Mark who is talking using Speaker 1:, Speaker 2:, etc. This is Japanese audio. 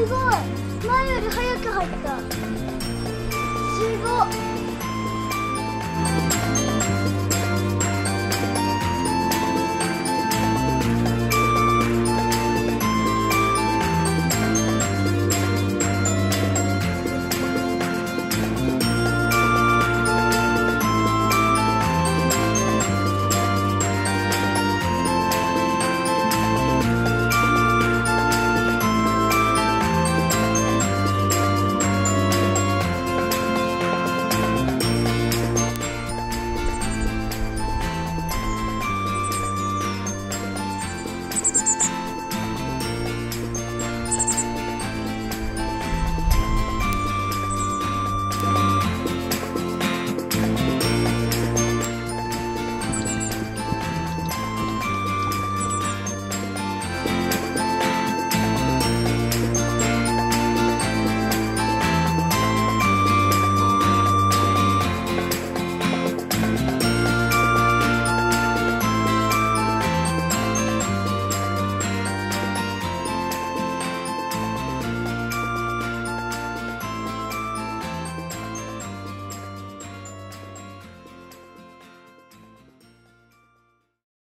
Speaker 1: すごい。前より早く入った。